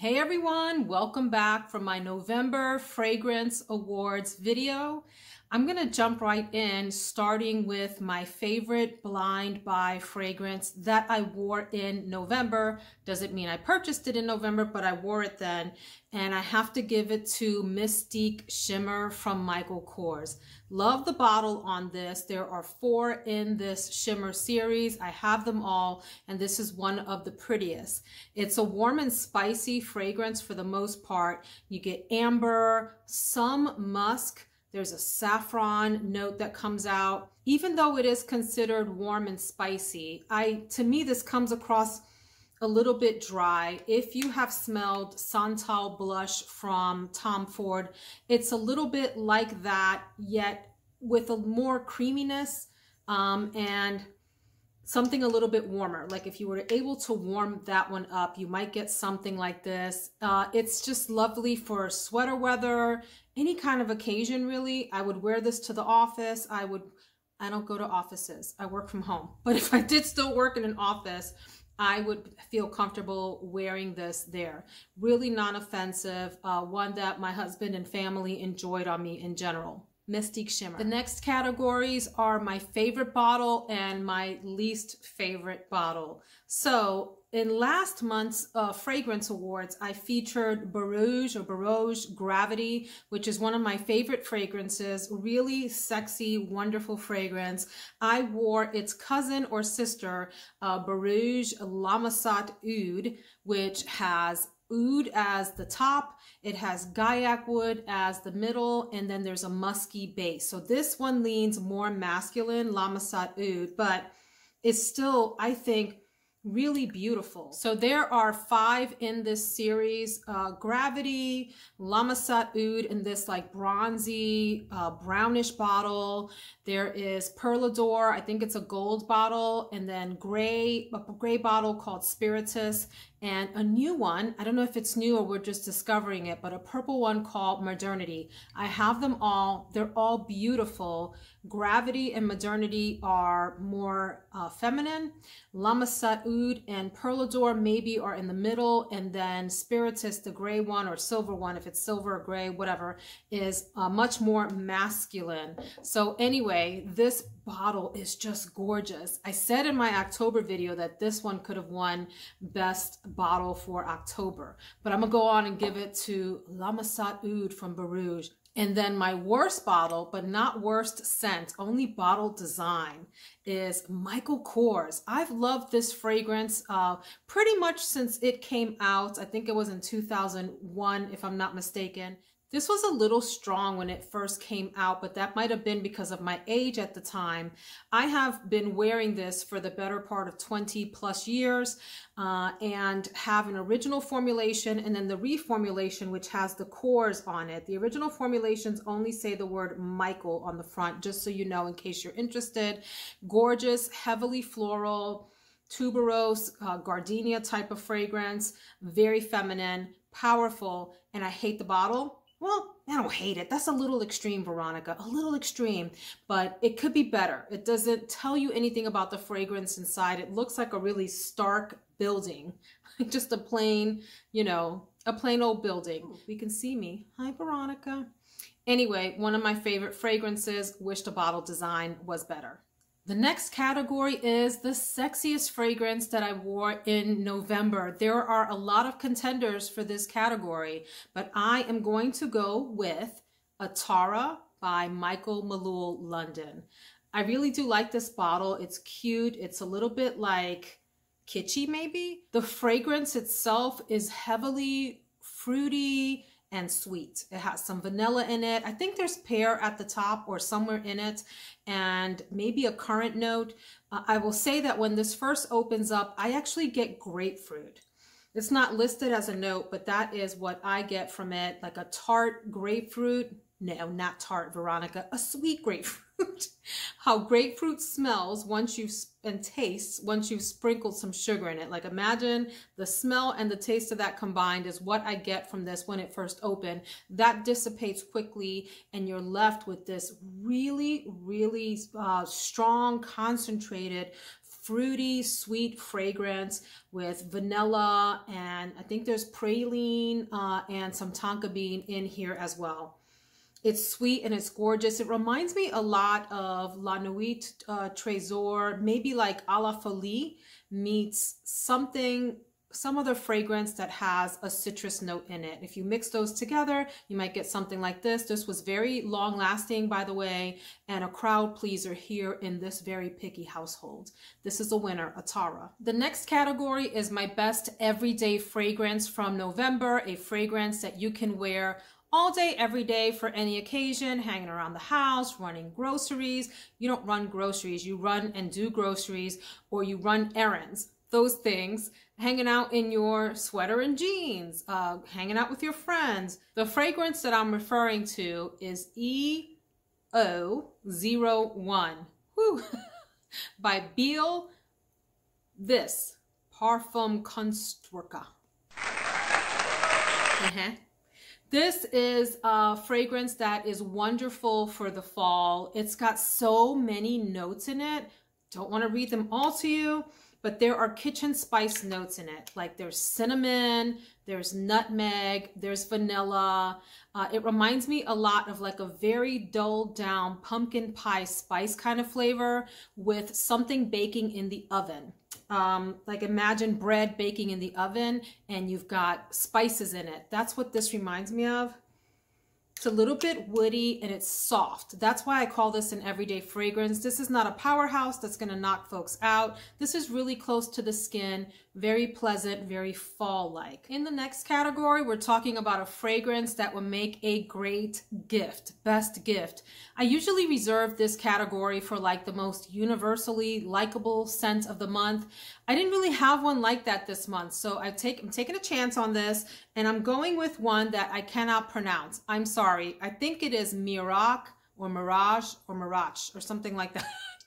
Hey everyone, welcome back from my November Fragrance Awards video. I'm going to jump right in starting with my favorite blind buy fragrance that I wore in November. Doesn't mean I purchased it in November, but I wore it then. And I have to give it to Mystique Shimmer from Michael Kors. Love the bottle on this. There are four in this shimmer series. I have them all, and this is one of the prettiest. It's a warm and spicy fragrance for the most part. You get amber, some musk, there's a saffron note that comes out. Even though it is considered warm and spicy, I to me this comes across a little bit dry. If you have smelled Santal blush from Tom Ford, it's a little bit like that, yet with a more creaminess um, and something a little bit warmer. Like if you were able to warm that one up, you might get something like this. Uh, it's just lovely for sweater weather, any kind of occasion really. I would wear this to the office. I would, I don't go to offices. I work from home. But if I did still work in an office, I would feel comfortable wearing this there. Really non-offensive, uh, one that my husband and family enjoyed on me in general. Mystique Shimmer. The next categories are my favorite bottle and my least favorite bottle. So in last month's uh, fragrance awards, I featured Borouj or Borouj Gravity, which is one of my favorite fragrances. Really sexy, wonderful fragrance. I wore its cousin or sister, uh, Borouj Lamasat Oud, which has oud as the top, it has guaiac wood as the middle, and then there's a musky base. So this one leans more masculine, Lamasat Oud, but it's still, I think, really beautiful. So there are five in this series. Uh, Gravity, Lamasat Oud in this like bronzy, uh, brownish bottle. There is Perlador, I think it's a gold bottle, and then gray, a gray bottle called Spiritus, and a new one, I don't know if it's new or we're just discovering it, but a purple one called Modernity. I have them all. They're all beautiful. Gravity and Modernity are more uh, feminine. Lamasat Oud and Perlador maybe are in the middle, and then Spiritus, the gray one or silver one, if it's silver or gray, whatever, is uh, much more masculine. So anyway, this bottle is just gorgeous. I said in my October video that this one could have won best bottle for October, but I'm gonna go on and give it to Lamasat Oud from Borouj. And then my worst bottle, but not worst scent, only bottle design is Michael Kors. I've loved this fragrance uh, pretty much since it came out. I think it was in 2001, if I'm not mistaken. This was a little strong when it first came out, but that might have been because of my age at the time. I have been wearing this for the better part of 20 plus years uh, and have an original formulation and then the reformulation, which has the Kors on it. The original formulations only say the word Michael on the front, just so you know in case you're interested. Gorgeous, heavily floral, tuberose, uh, gardenia type of fragrance, very feminine, powerful, and I hate the bottle well, I don't hate it. That's a little extreme, Veronica, a little extreme, but it could be better. It doesn't tell you anything about the fragrance inside. It looks like a really stark building, just a plain, you know, a plain old building. We can see me. Hi, Veronica. Anyway, one of my favorite fragrances, wish the bottle design was better. The next category is the sexiest fragrance that I wore in November. There are a lot of contenders for this category, but I am going to go with Atara by Michael Malul London. I really do like this bottle. It's cute. It's a little bit like kitschy maybe. The fragrance itself is heavily fruity, and sweet. It has some vanilla in it. I think there's pear at the top or somewhere in it and maybe a currant note. Uh, I will say that when this first opens up, I actually get grapefruit. It's not listed as a note, but that is what I get from it, like a tart grapefruit. No, not tart, Veronica, a sweet grapefruit. how grapefruit smells once you've and tastes once you've sprinkled some sugar in it. Like imagine the smell and the taste of that combined is what I get from this when it first opened. That dissipates quickly and you're left with this really, really uh, strong, concentrated fruity, sweet fragrance with vanilla and I think there's praline uh, and some tonka bean in here as well. It's sweet and it's gorgeous. It reminds me a lot of La Nuit uh, Trésor, maybe like a la Folie meets something some other fragrance that has a citrus note in it. If you mix those together, you might get something like this. This was very long lasting, by the way, and a crowd pleaser here in this very picky household. This is a winner, Atara. The next category is my best everyday fragrance from November, a fragrance that you can wear all day, every day for any occasion, hanging around the house, running groceries. You don't run groceries, you run and do groceries or you run errands those things, hanging out in your sweater and jeans, uh, hanging out with your friends. The fragrance that I'm referring to is EO01 Woo. by Biehl This Parfumkunstwerke. Uh-huh. This is a fragrance that is wonderful for the fall. It's got so many notes in it. Don't want to read them all to you but there are kitchen spice notes in it. Like there's cinnamon, there's nutmeg, there's vanilla. Uh, it reminds me a lot of like a very dulled down pumpkin pie spice kind of flavor with something baking in the oven. Um, like imagine bread baking in the oven and you've got spices in it. That's what this reminds me of. It's a little bit woody and it's soft. That's why I call this an everyday fragrance. This is not a powerhouse that's going to knock folks out. This is really close to the skin, very pleasant, very fall-like. In the next category, we're talking about a fragrance that will make a great gift, best gift. I usually reserve this category for like the most universally likable scent of the month. I didn't really have one like that this month, so I take, I'm taking a chance on this, and I'm going with one that I cannot pronounce. I'm sorry. I think it is Mirac or Mirage or Mirage or something like that.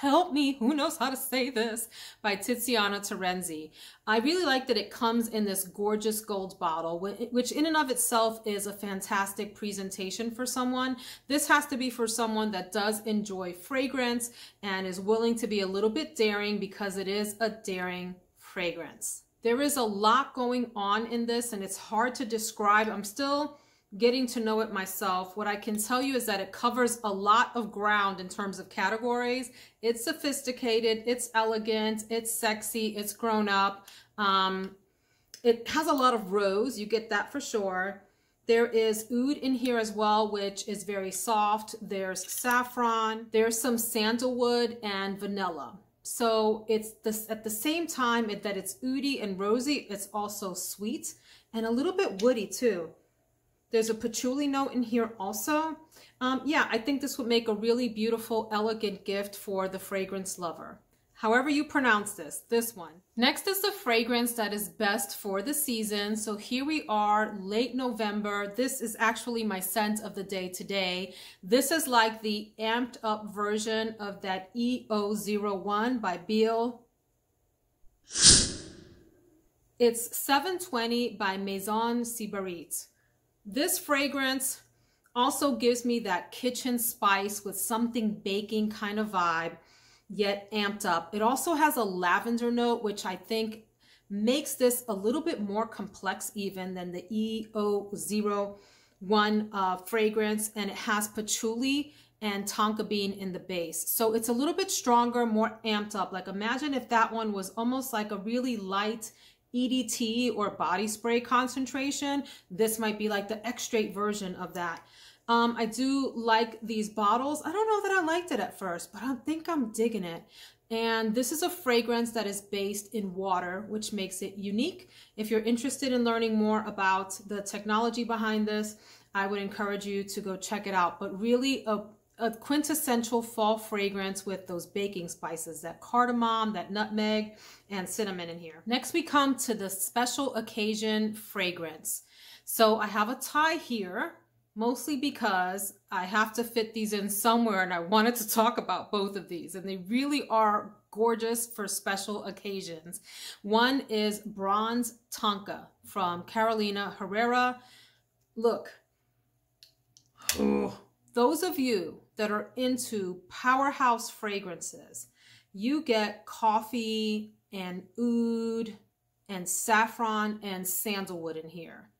Help me, who knows how to say this, by Tiziana Terenzi. I really like that it comes in this gorgeous gold bottle, which in and of itself is a fantastic presentation for someone. This has to be for someone that does enjoy fragrance and is willing to be a little bit daring because it is a daring fragrance. There is a lot going on in this and it's hard to describe. I'm still getting to know it myself, what I can tell you is that it covers a lot of ground in terms of categories. It's sophisticated, it's elegant, it's sexy, it's grown up. Um, it has a lot of rose, you get that for sure. There is oud in here as well, which is very soft. There's saffron. There's some sandalwood and vanilla. So it's this at the same time that it's oudy and rosy, it's also sweet and a little bit woody too. There's a patchouli note in here also. Um, yeah, I think this would make a really beautiful, elegant gift for the fragrance lover. However you pronounce this, this one. Next is the fragrance that is best for the season. So here we are, late November. This is actually my scent of the day today. This is like the amped up version of that EO01 by Biehl. It's 720 by Maison Sybarite. This fragrance also gives me that kitchen spice with something baking kind of vibe, yet amped up. It also has a lavender note, which I think makes this a little bit more complex even than the EO01 uh, fragrance. And it has patchouli and tonka bean in the base. So it's a little bit stronger, more amped up. Like imagine if that one was almost like a really light EDT or body spray concentration, this might be like the extrait version of that. Um, I do like these bottles. I don't know that I liked it at first, but I think I'm digging it. And this is a fragrance that is based in water, which makes it unique. If you're interested in learning more about the technology behind this, I would encourage you to go check it out. But really a a quintessential fall fragrance with those baking spices, that cardamom, that nutmeg, and cinnamon in here. Next, we come to the special occasion fragrance. So I have a tie here, mostly because I have to fit these in somewhere and I wanted to talk about both of these and they really are gorgeous for special occasions. One is Bronze Tonka from Carolina Herrera. Look, oh, those of you that are into powerhouse fragrances, you get coffee and oud and saffron and sandalwood in here.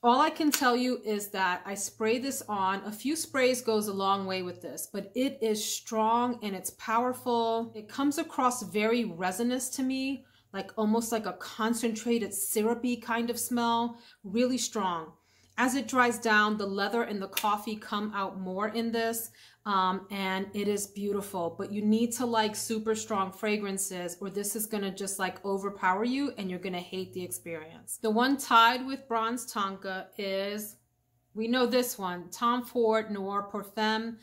All I can tell you is that I spray this on. A few sprays goes a long way with this, but it is strong and it's powerful. It comes across very resinous to me, like almost like a concentrated syrupy kind of smell, really strong. As it dries down, the leather and the coffee come out more in this um, and it is beautiful, but you need to like super strong fragrances or this is gonna just like overpower you and you're gonna hate the experience. The one tied with Bronze Tonka is, we know this one, Tom Ford Noir Pour Femme.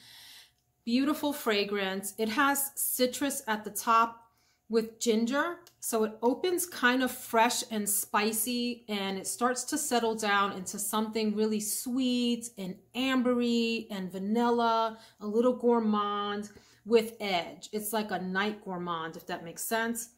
Beautiful fragrance. It has citrus at the top with ginger. So it opens kind of fresh and spicy and it starts to settle down into something really sweet and ambery and vanilla, a little gourmand with edge. It's like a night gourmand, if that makes sense.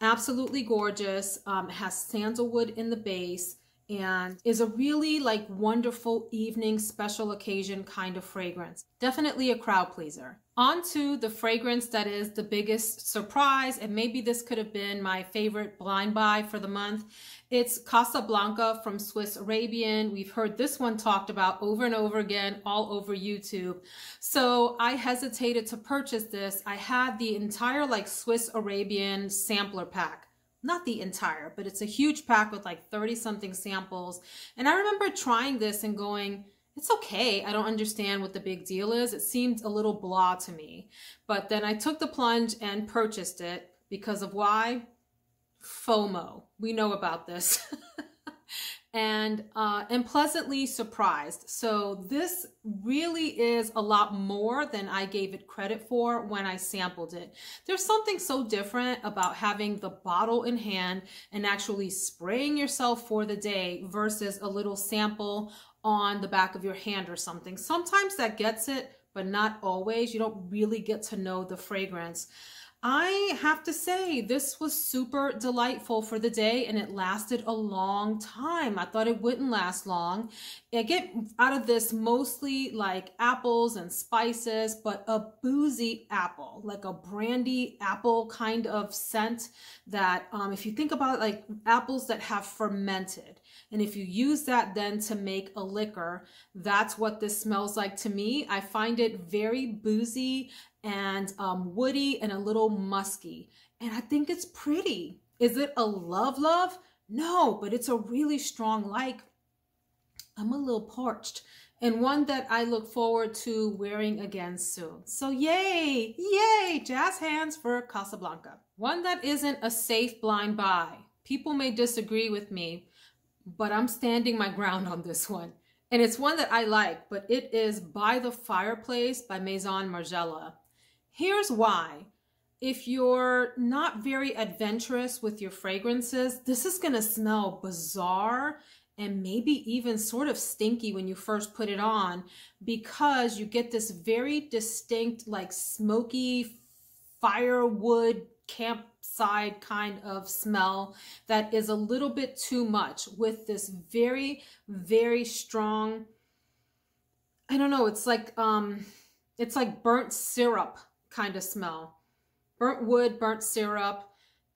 Absolutely gorgeous. Um, has sandalwood in the base and is a really like wonderful evening special occasion kind of fragrance. Definitely a crowd pleaser. On to the fragrance that is the biggest surprise, and maybe this could have been my favorite blind buy for the month. It's Casablanca from Swiss Arabian. We've heard this one talked about over and over again all over YouTube. So I hesitated to purchase this. I had the entire like Swiss Arabian sampler pack not the entire, but it's a huge pack with like 30 something samples. And I remember trying this and going, it's okay. I don't understand what the big deal is. It seemed a little blah to me. But then I took the plunge and purchased it because of why? FOMO. We know about this. and uh, and pleasantly surprised. So this really is a lot more than I gave it credit for when I sampled it. There's something so different about having the bottle in hand and actually spraying yourself for the day versus a little sample on the back of your hand or something. Sometimes that gets it, but not always. You don't really get to know the fragrance. I have to say, this was super delightful for the day and it lasted a long time. I thought it wouldn't last long. I get out of this mostly like apples and spices, but a boozy apple, like a brandy apple kind of scent that, um, if you think about like apples that have fermented, and if you use that then to make a liquor, that's what this smells like to me. I find it very boozy and um, woody and a little musky. And I think it's pretty. Is it a love love? No, but it's a really strong like. I'm a little parched and one that I look forward to wearing again soon. So yay, yay, jazz hands for Casablanca. One that isn't a safe blind buy. People may disagree with me, but I'm standing my ground on this one. And it's one that I like, but it is By the Fireplace by Maison Margiela. Here's why. If you're not very adventurous with your fragrances, this is going to smell bizarre and maybe even sort of stinky when you first put it on because you get this very distinct like smoky firewood campsite kind of smell that is a little bit too much with this very very strong I don't know it's like um it's like burnt syrup kind of smell. Burnt wood, burnt syrup.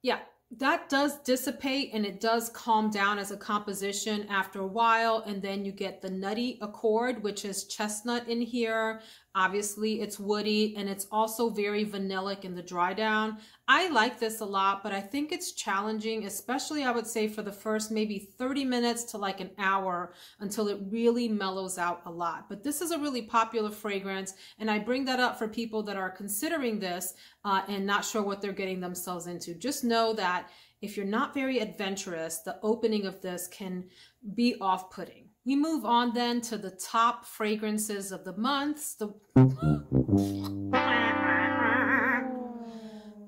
Yeah, that does dissipate and it does calm down as a composition after a while. And then you get the nutty accord, which is chestnut in here. Obviously it's woody and it's also very vanillic in the dry down. I like this a lot, but I think it's challenging, especially I would say for the first maybe 30 minutes to like an hour until it really mellows out a lot. But this is a really popular fragrance. And I bring that up for people that are considering this uh, and not sure what they're getting themselves into. Just know that if you're not very adventurous, the opening of this can be off-putting. We move on then to the top fragrances of the months. The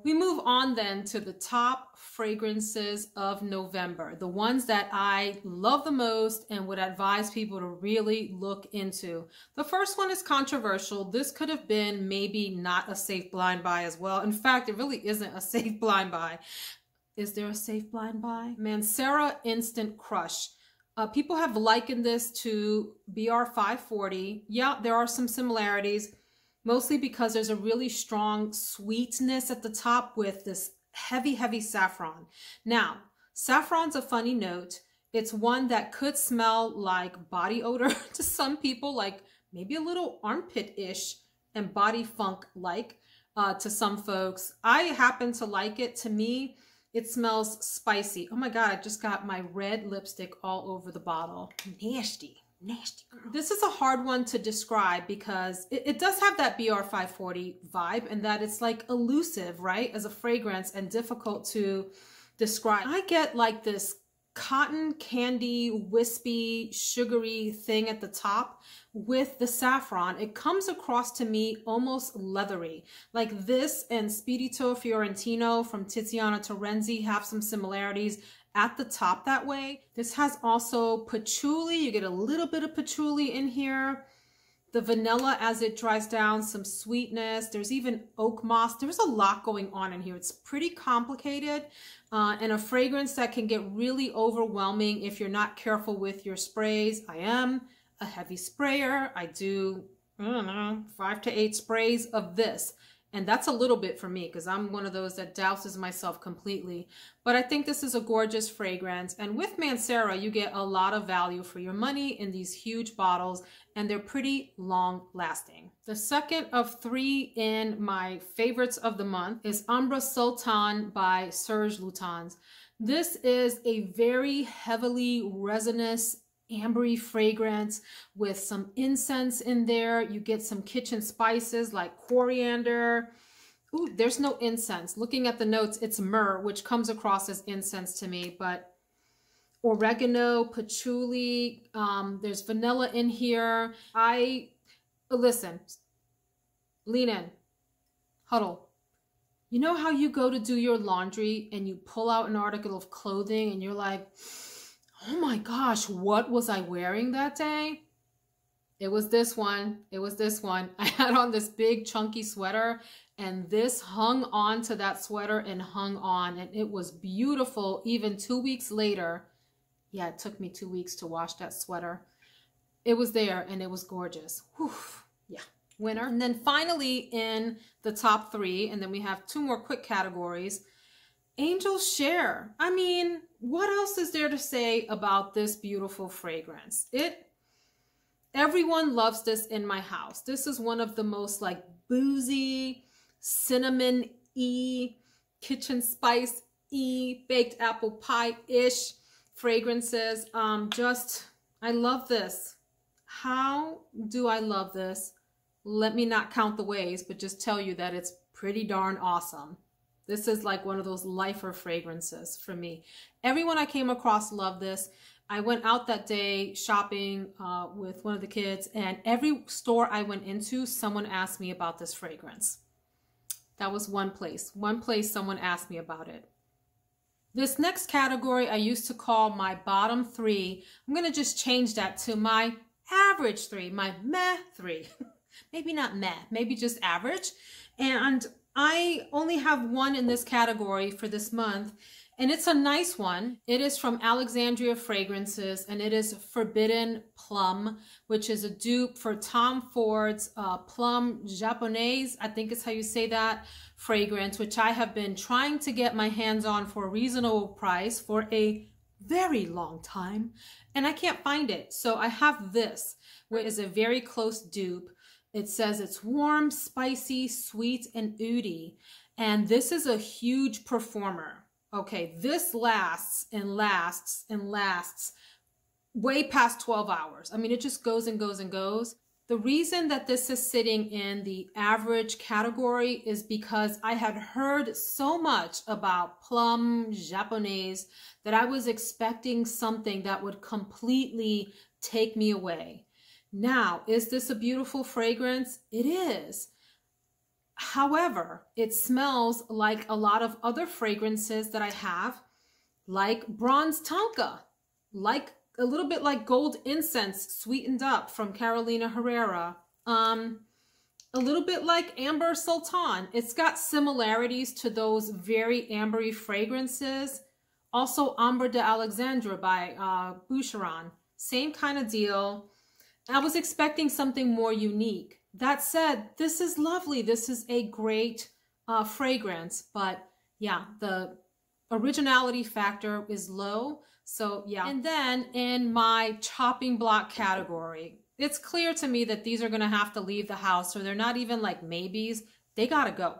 we move on then to the top fragrances of November, the ones that I love the most and would advise people to really look into. The first one is controversial. This could have been maybe not a safe blind buy as well. In fact, it really isn't a safe blind buy. Is there a safe blind buy? Mancera Instant Crush. Uh, people have likened this to BR540. Yeah, there are some similarities. mostly because there's a really strong sweetness at the top with this heavy, heavy saffron. Now, saffron's a funny note. It's one that could smell like body odor to some people, like maybe a little armpit-ish and body funk-like uh, to some folks. I happen to like it. To me, it smells spicy. Oh my God, I just got my red lipstick all over the bottle. Nasty nasty girl. This is a hard one to describe because it, it, does have that BR540 vibe and that it's like elusive, right? As a fragrance and difficult to describe. I get like this cotton candy, wispy, sugary thing at the top with the saffron. It comes across to me almost leathery. Like this and Spirito Fiorentino from Tiziana Terenzi have some similarities at the top that way. This has also patchouli. You get a little bit of patchouli in here. The vanilla as it dries down, some sweetness. There's even oak moss. There's a lot going on in here. It's pretty complicated uh, and a fragrance that can get really overwhelming if you're not careful with your sprays. I am a heavy sprayer. I do, I don't know, five to eight sprays of this. And that's a little bit for me because I'm one of those that douses myself completely. But I think this is a gorgeous fragrance. And with Mancera, you get a lot of value for your money in these huge bottles and they're pretty long lasting. The second of three in my favorites of the month is Ambre Sultan by Serge Lutens. This is a very heavily resinous ambery fragrance with some incense in there. You get some kitchen spices like coriander. Ooh, there's no incense. Looking at the notes, it's myrrh, which comes across as incense to me, but oregano, patchouli, um, there's vanilla in here. I, listen, lean in, huddle. You know how you go to do your laundry and you pull out an article of clothing and you're like, oh my gosh, what was I wearing that day? It was this one. It was this one. I had on this big chunky sweater and this hung on to that sweater and hung on and it was beautiful even two weeks later. Yeah, it took me two weeks to wash that sweater. It was there and it was gorgeous. Whew. Yeah, winner. And then finally in the top three, and then we have two more quick categories. Angel Share. I mean, what else is there to say about this beautiful fragrance? It everyone loves this in my house. This is one of the most like boozy, cinnamon e, kitchen spice e, baked apple pie ish fragrances. Um, just I love this. How do I love this? Let me not count the ways, but just tell you that it's pretty darn awesome. This is like one of those lifer fragrances for me. Everyone I came across loved this. I went out that day shopping uh, with one of the kids, and every store I went into, someone asked me about this fragrance. That was one place. One place someone asked me about it. This next category I used to call my bottom three. I'm going to just change that to my average three, my meh three. maybe not meh, maybe just average. And I only have one in this category for this month, and it's a nice one. It is from Alexandria Fragrances, and it is Forbidden Plum, which is a dupe for Tom Ford's uh, Plum Japonais, I think is how you say that, fragrance, which I have been trying to get my hands on for a reasonable price for a very long time, and I can't find it. So I have this, which is a very close dupe. It says it's warm, spicy, sweet, and oody. And this is a huge performer. Okay, this lasts and lasts and lasts way past 12 hours. I mean, it just goes and goes and goes. The reason that this is sitting in the average category is because I had heard so much about plum japonais that I was expecting something that would completely take me away. Now, is this a beautiful fragrance? It is. However, it smells like a lot of other fragrances that I have, like bronze tonka, like a little bit like gold incense sweetened up from Carolina Herrera. Um, a little bit like Ambre Sultan. It's got similarities to those very ambery fragrances. Also, Ambre Alexandra by uh, Boucheron. Same kind of deal. I was expecting something more unique. That said, this is lovely. This is a great uh, fragrance, but yeah, the originality factor is low. So yeah. And then in my chopping block category, it's clear to me that these are going to have to leave the house or they're not even like maybes. They got to go.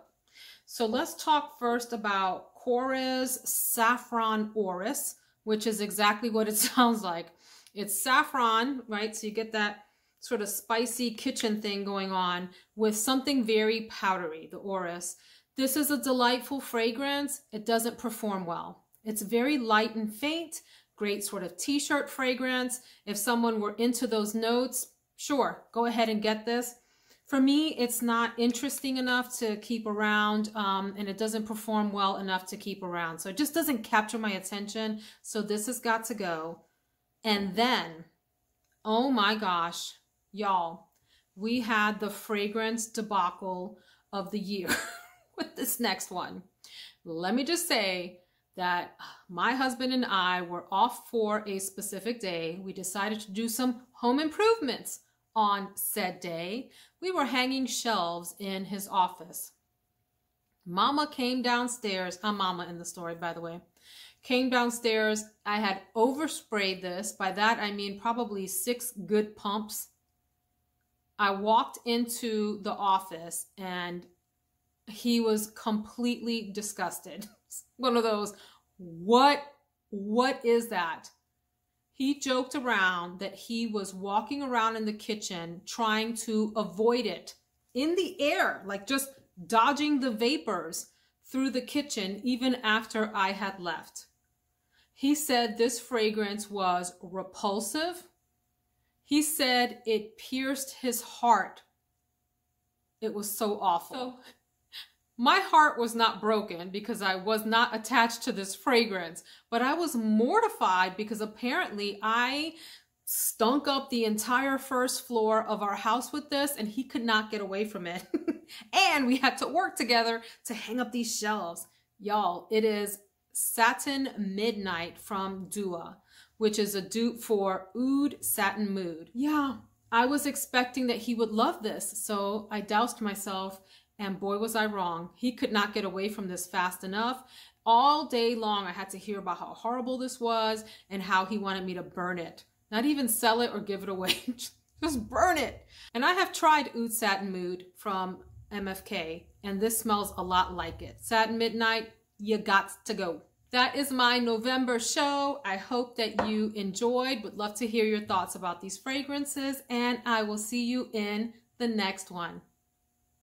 So let's talk first about Korres Saffron Orris, which is exactly what it sounds like. It's saffron, right? So you get that sort of spicy kitchen thing going on with something very powdery, the Orris. This is a delightful fragrance. It doesn't perform well. It's very light and faint, great sort of t-shirt fragrance. If someone were into those notes, sure, go ahead and get this. For me, it's not interesting enough to keep around um, and it doesn't perform well enough to keep around. So it just doesn't capture my attention. So this has got to go. And then, oh my gosh, y'all, we had the fragrance debacle of the year with this next one. Let me just say that my husband and I were off for a specific day. We decided to do some home improvements on said day. We were hanging shelves in his office. Mama came downstairs. I'm Mama in the story, by the way. Came downstairs. I had oversprayed this. By that, I mean probably six good pumps. I walked into the office and he was completely disgusted. One of those, what, what is that? He joked around that he was walking around in the kitchen trying to avoid it in the air, like just dodging the vapors through the kitchen even after I had left. He said this fragrance was repulsive. He said it pierced his heart. It was so awful. So, my heart was not broken because I was not attached to this fragrance, but I was mortified because apparently I stunk up the entire first floor of our house with this and he could not get away from it. and we had to work together to hang up these shelves. Y'all, it is Satin Midnight from Dua, which is a dupe for Oud Satin Mood. Yeah, I was expecting that he would love this, so I doused myself, and boy was I wrong. He could not get away from this fast enough. All day long, I had to hear about how horrible this was and how he wanted me to burn it. Not even sell it or give it away, just burn it. And I have tried Oud Satin Mood from MFK, and this smells a lot like it. Satin Midnight, you got to go. That is my November show. I hope that you enjoyed. Would love to hear your thoughts about these fragrances, and I will see you in the next one.